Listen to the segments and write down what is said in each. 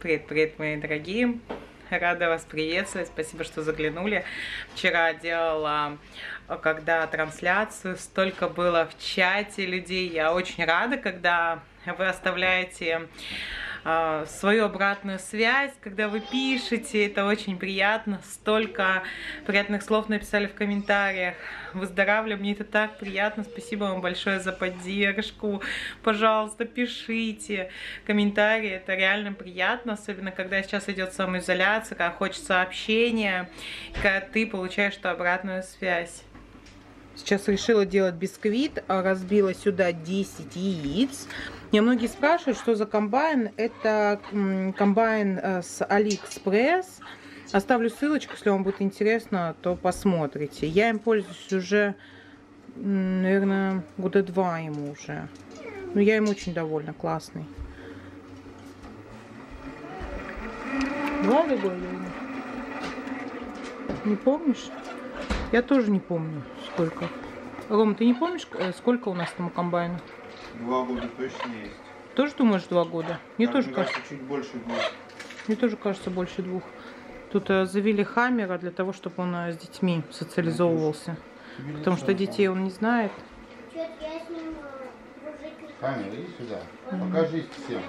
Привет, привет, мои дорогие. Рада вас приветствовать. Спасибо, что заглянули. Вчера делала, когда трансляцию, столько было в чате людей. Я очень рада, когда вы оставляете а, свою обратную связь, когда вы пишете, это очень приятно. Столько приятных слов написали в комментариях. Выздоравливаю, мне это так приятно. Спасибо вам большое за поддержку. Пожалуйста, пишите комментарии, это реально приятно, особенно когда сейчас идет самоизоляция, когда хочется общения, когда ты получаешь эту обратную связь. Сейчас решила делать бисквит, а разбила сюда 10 яиц. Мне многие спрашивают, что за комбайн. Это комбайн э, с Алиэкспресс. Оставлю ссылочку, если вам будет интересно, то посмотрите. Я им пользуюсь уже, наверное, года два ему уже. Но я им очень довольна, классный. Два года Не помнишь? Я тоже не помню, сколько. Ром, ты не помнишь, э, сколько у нас там комбайна? Два года точно есть. Тоже думаешь два года? Мне Как тоже мне кажется. чуть больше двух. Мне тоже кажется больше двух. Тут э, завели Хаммера для того, чтобы он э, с детьми социализовывался. Потому что детей он не знает. Камера, иди сюда. Покажись всем.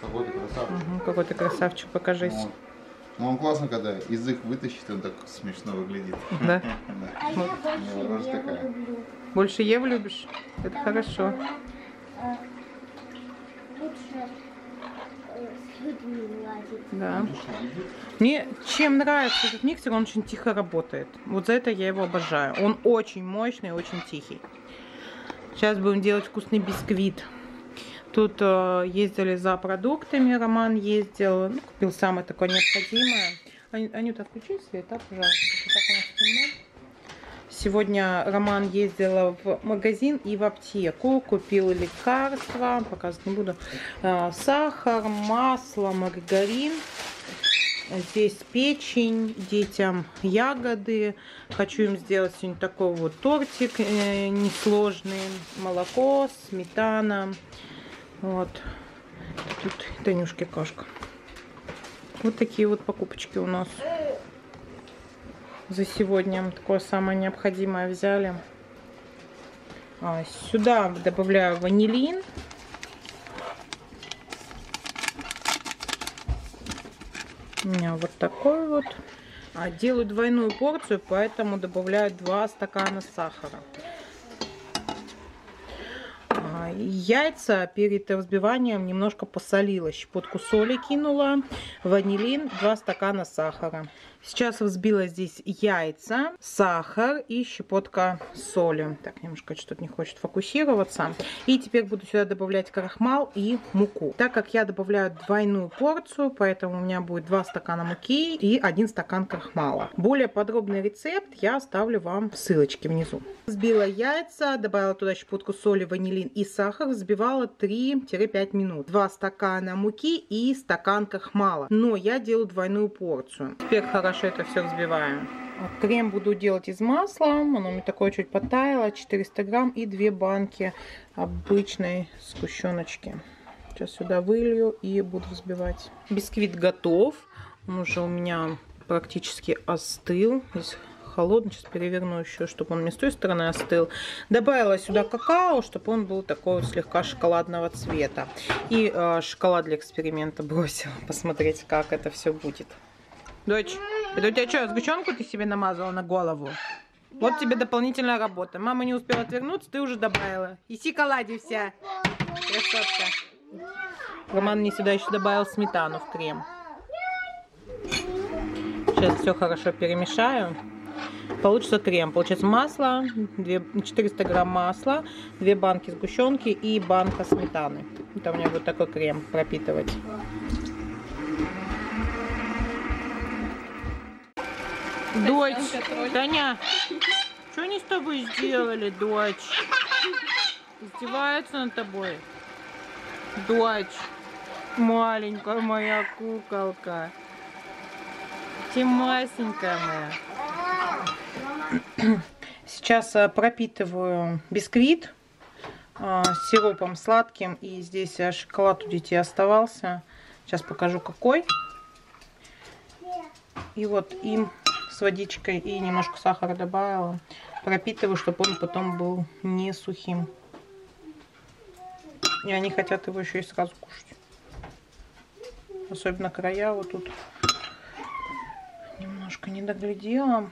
Какой ты красавчик. Мгм, какой ты красавчик, покажись. Вот. Ну, он классно, когда язык вытащит, он так смешно выглядит. Да? Да. А я Ну, больше Еву такая. люблю. Больше Еву любишь? Это хорошо. Э, Лучше э, с людьми. Да. Мне чем нравится этот миксер, он очень тихо работает. Вот за это я его обожаю. Он очень мощный, очень тихий. Сейчас будем делать вкусный бисквит. Тут э, ездили за продуктами, Роман ездил, ну, купил самое такое необходимое. Анюта, включи свет, а, пожалуйста. Сегодня Роман ездил в магазин и в аптеку, купил лекарства, показывать не буду, э, сахар, масло, маргарин. Здесь печень, детям ягоды. Хочу им сделать сегодня такой вот тортик э, несложный. Молоко, сметана. Вот. Тут Танюшке кашка. Вот такие вот покупочки у нас за сегодня. Такое самое необходимое взяли. А, сюда добавляю ванилин. У меня вот такой вот. А, делаю двойную порцию, поэтому добавляю 2 стакана сахара. А, Яйца перед взбиванием немножко посолила. Щепотку соли кинула, ванилин, 2 стакана сахара. Сейчас взбила здесь яйца, сахар и щепотка соли. Так, немножко что-то не хочет фокусироваться. И теперь буду сюда добавлять крахмал и муку. Так как я добавляю двойную порцию, поэтому у меня будет 2 стакана муки и 1 стакан крахмала. Более подробный рецепт я оставлю вам в ссылочке внизу. Взбила яйца, добавила туда щепотку соли, ванилин и сахар. Взбивала 3-5 минут. 2 стакана муки и стакан крахмала. Но я делаю двойную порцию. Теперь хорошо это все взбиваю. Крем буду делать из масла. Оно у меня такое чуть потаяло. 400 грамм и 2 банки обычной сгущеночки. Сейчас сюда вылью и буду взбивать. Бисквит готов. Он уже у меня практически остыл. Здесь холодный. Сейчас переверну еще, чтобы он мне с той стороны остыл. Добавила сюда какао, чтобы он был такой вот слегка шоколадного цвета. И э, шоколад для эксперимента бросила. Посмотреть, как это все будет. Дочь, это у тебя что, сгущенку ты себе намазала на голову? Вот тебе дополнительная работа. Мама не успела отвернуться, ты уже добавила. И шоколаде вся. Красотка. Роман мне сюда еще добавил сметану в крем. Сейчас все хорошо перемешаю. Получится крем. Получается масло, 2 400 грамм масла, 2 банки сгущенки и банка сметаны. Это у меня будет такой крем пропитывать. Дочь, Таня, что они с тобой сделали, дочь? Издеваются над тобой? Дочь, маленькая моя куколка. Ты масенькая моя. Сейчас э, пропитываю бисквит э, с сиропом сладким. И здесь э, шоколад у детей оставался. Сейчас покажу какой. И вот им с водичкой и немножко сахара добавила. Пропитываю, чтобы он потом был не сухим. И они хотят его еще и сразу кушать. Особенно края вот тут. Немножко не доглядела.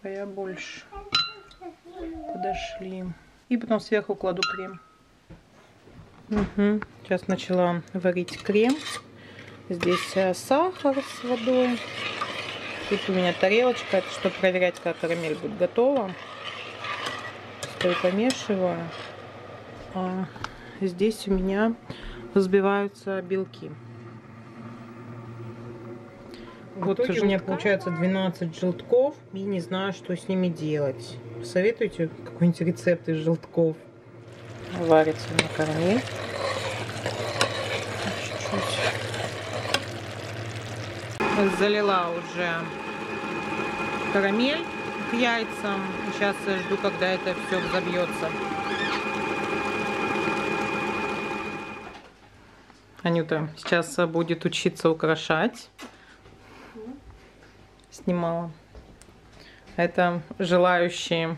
Края больше подошли. И потом сверху кладу крем. Угу. Сейчас начала варить крем. Здесь э, сахар с водой. Тут у меня тарелочка, это чтобы проверять, как карамель будет готова. Стою помешиваю. А здесь у меня взбиваются белки. Вот у меня получается 12 желтков и не знаю, что с ними делать. Советуйте какой-нибудь рецепт из желтков. Варится на карамель. Чуть-чуть. Залила уже карамель к яйцам. Сейчас жду, когда это все взобьется. Анюта сейчас будет учиться украшать. Снимала. Это желающие.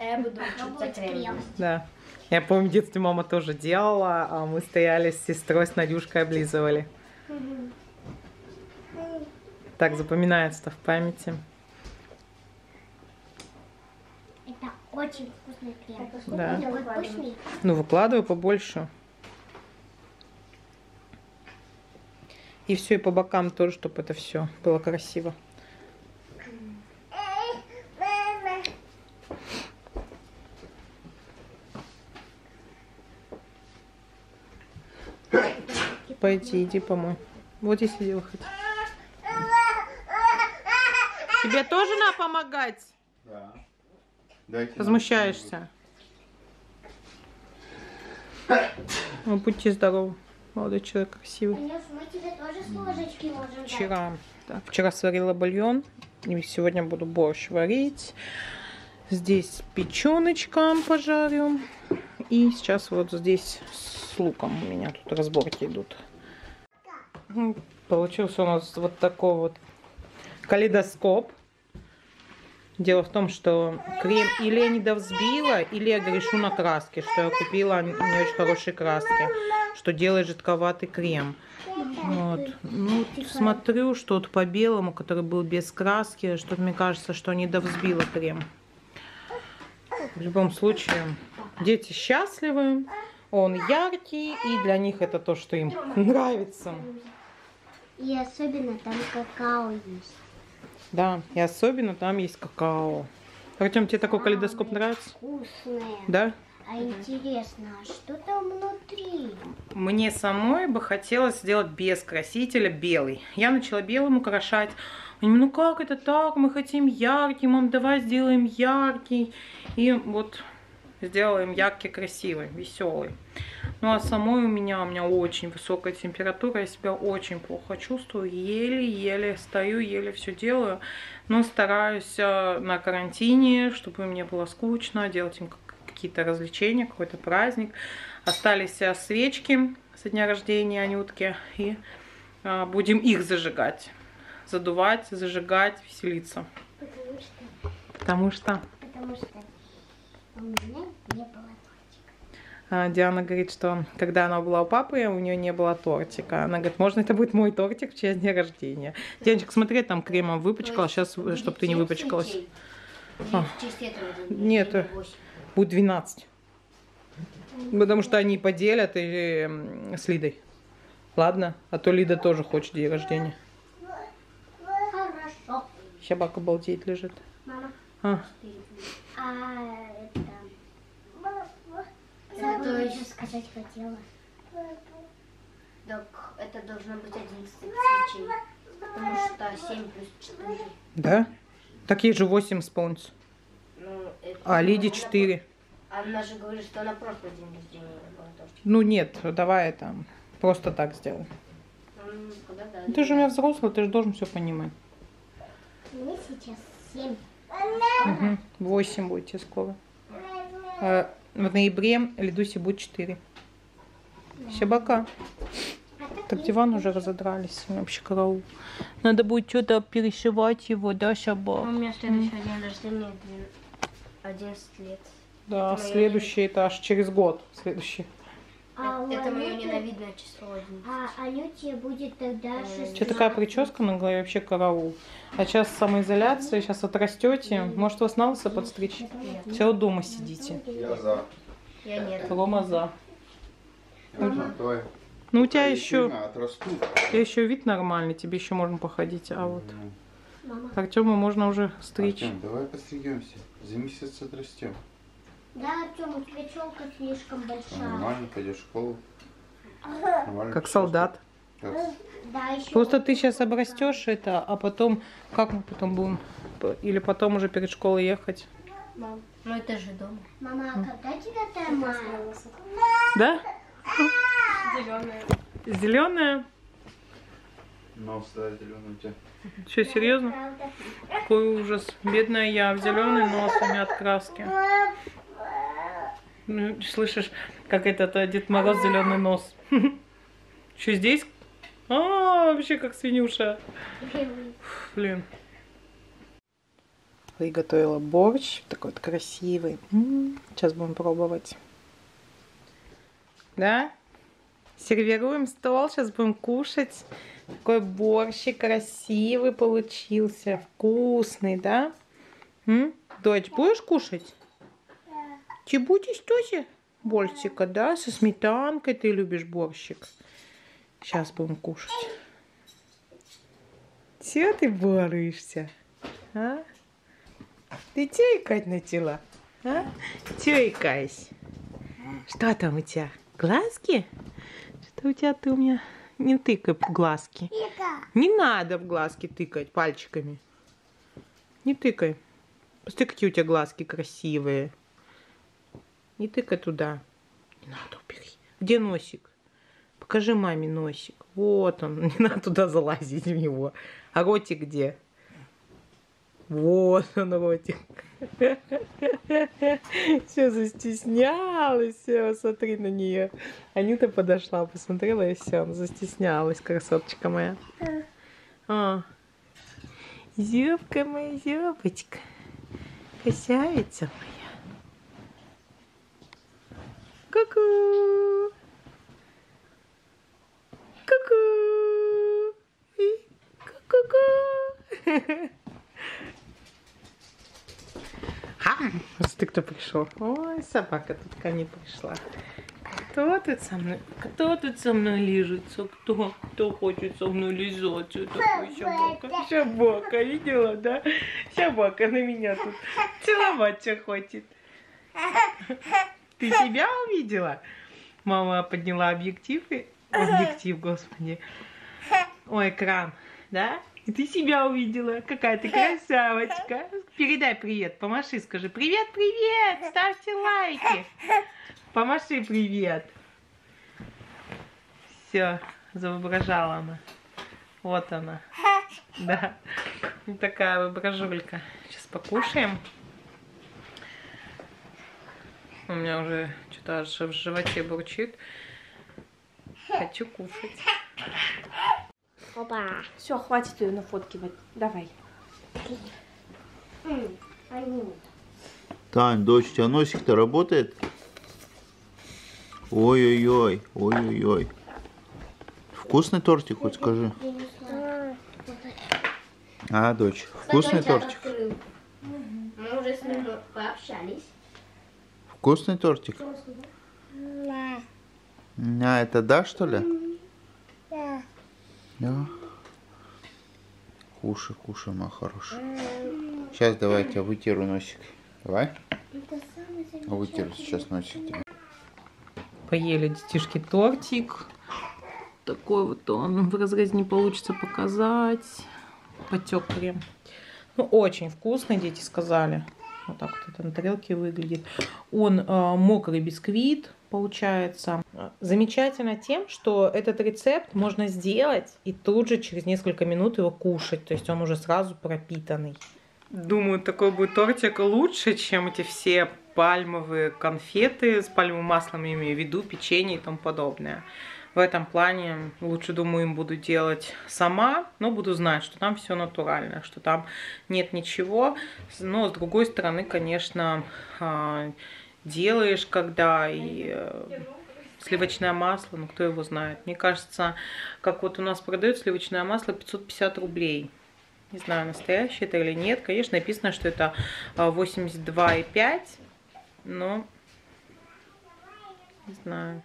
Я буду учиться. Да. Я помню, в детстве мама тоже делала, а мы стояли с сестрой, с Надюшкой облизывали. Так запоминается в памяти. Это очень вкусный крем. Да. Такой вкусный. Ну, выкладываю побольше. И все, и по бокам тоже, чтобы это все было красиво. Пойди, иди помой. Вот здесь сидела хоть. Тебе тоже надо помогать? Да. Дайте Возмущаешься? Ну, будьте здоровы. Молодой человек красивый. Танюш, мы тебе тоже с ложечки можем дать. Вчера, так, вчера сварила бульон, и сегодня буду борщ варить. Здесь печеночка пожарю. И сейчас вот здесь с луком у меня тут разборки идут. Получился у нас вот такой вот калейдоскоп. Дело в том, что крем или я недовзбила, или я грешу на краске, что я купила не очень хорошие краски, что делает жидковатый крем. Вот. Ну, смотрю, что вот по белому, который был без краски, что мне кажется, что недовзбила крем. В любом случае, дети счастливы, он яркий, и для них это то, что им нравится. И особенно там какао есть. Да, и особенно там есть какао. Артем, тебе такой калейдоскоп нравится? Вкусное. Да? А интересно, а что там внутри? Мне самой бы хотелось сделать без красителя белый. Я начала белым украшать. Они, ну как это так? Мы хотим яркий, мам, давай сделаем яркий. И вот сделаем яркий, красивый, веселый. Ну а самой у меня, у меня очень высокая температура, я себя очень плохо чувствую, еле-еле стою, еле все делаю. Но стараюсь э, на карантине, чтобы мне было скучно, делать им как- какие-то развлечения, какой-то праздник. Остались э, свечки со дня рождения Анютки, и э, будем их зажигать. Задувать, зажигать, веселиться. Потому что, Потому что потому что у меня не было А, Диана говорит, что когда она была у папы, у нее не было тортика. Она говорит, можно это будет мой тортик в честь дня рождения. Денчик, смотри, там кремом выпачкала, сейчас, чтобы ты не выпачкалась. А. В честь этого дня Нет, э. Будет 12. Потому что они поделят и, с Лидой. Ладно? А то Лида тоже хочет день рождения. Хорошо. Собака балдеет лежит. Мама, А, а это... Это Забыла, сказать хотела. Так, это должно быть 11 свечей. Потому что 7 плюс 4. да? Так ей же 8 исполнится. Ну, это А Лиде она- 4. Она же говорит, что на прошлый день рождения. Ну нет, давай это просто так сделаем. Ну, да. Ты же у меня взрослый, ты же должен все понимать. Мне сейчас семь. Угу. 8 будете скоро. А в ноябре Лидусе будет 4. Все, пока. Так диван уже разодрались, вообще караул. Надо будет что-то перешивать его, да, У Шабо? меня следующий день рождения двен- 11 лет. Да, следующий этаж через год. Следующий. А у Это мое Анюты- ненавидное число 11. А Анюте будет тогда Ой, 16. Что такая прическа на голове вообще караул. А сейчас самоизоляция, сейчас отрастете. Может вас на лысо подстричь? Нет, Все дома сидите. Я за. я нет. Рома за. Давай. Ну у тебя еще, у тебя еще вид нормальный, тебе еще можно походить, а вот Мама. Артему можно уже стричь. Артем, давай постригемся. За месяц отрастем. Да, Артем, у тебя челка слишком большая. Нормально, пойдешь в школу. Нормально Как солдат. Да, еще. Просто ты сейчас обрастешь это, а потом, как мы потом будем? Или потом уже перед школой ехать? Мам, Ну это же дома. Мама, а когда 9 мая? Да? Зеленая. Зеленая? Нос, да, зеленый у тебя. Что, серьезно? Какой ужас. Бедная я, в зеленый нос у меня от краски. Ну, слышишь, как этот э, Дед Мороз зеленый нос. Что здесь? А, вообще как свинюша. Блин. Приготовила борщ, такой вот красивый. Сейчас будем пробовать. Да? Сервируем стол, сейчас будем кушать. Такой борщик красивый получился, вкусный, да? М? Дочь, будешь кушать? Будешь тоже борщика, да? Со сметанкой ты любишь борщик. Сейчас будем кушать. Чего ты борешься? А? Ты чё икать начала? А? Чё икаешь? Что там у тебя? Глазки? Что у тебя ты у меня? Не тыкай в глазки. Не надо в глазки тыкать пальчиками. Не тыкай. Посмотри, какие у тебя глазки красивые. Не тыкай туда. Не надо, убери. Где носик? Покажи маме носик. Вот он. Не надо туда залазить в него. А ротик где? Вот он ротик. Все застеснялась. Все, смотри на нее. Анюта подошла, посмотрела и все, застеснялась, красоточка моя. А. Зёбка моя, зёбочка. Красавица моя. Ку-ку. Ку-ку. И Ку-ку-ку. Хам! Смотри, кто пришел. Ой, собака тут ко мне пришла. Кто тут со мной? Кто тут со мной лежится? Кто? Кто хочет со мной лизаться? Такой собака. Собака, видела, да? Собака на меня тут целоваться хочет. Ты себя увидела? Мама подняла объектив и... Объектив, господи. Ой, экран, да? И ты себя увидела. Какая ты красавочка. Передай привет, помаши, скажи привет, привет, ставьте лайки. Помаши привет. Все, завоображала она. Вот она. Да. Такая воображулька. Сейчас покушаем. У меня уже что-то аж в животе бурчит. Хочу кушать. Опа. Все, хватит ее нафоткивать. Давай. Тань, дочь, у тебя носик-то работает? Ой-ой-ой, ой-ой-ой. Вкусный тортик, хоть скажи. А, дочь, вкусный тортик? Мы уже с ним пообщались. Вкусный тортик? А, это да, что ли? Да. Кушай, кушай, моя хорошая. Сейчас давай я тебя вытеру носик. Давай. Вытеру сейчас носик тебе. Поели детишки тортик. Такой вот он. В разрезе не получится показать. Потек крем. Ну, очень вкусный, дети сказали. Вот так вот это на тарелке выглядит. Он э, мокрый бисквит получается. Замечательно тем, что этот рецепт можно сделать и тут же через несколько минут его кушать. То есть он уже сразу пропитанный. Думаю, такой будет тортик лучше, чем эти все пальмовые конфеты с пальмовым маслом, я имею в виду, печенье и тому подобное. В этом плане лучше, думаю, им буду делать сама, но буду знать, что там все натуральное, что там нет ничего. Но с другой стороны, конечно, а, делаешь, когда и э, сливочное масло, ну кто его знает. Мне кажется, как вот у нас продают сливочное масло 550 рублей. Не знаю, настоящее это или нет. Конечно, написано, что это 82,5, но не знаю.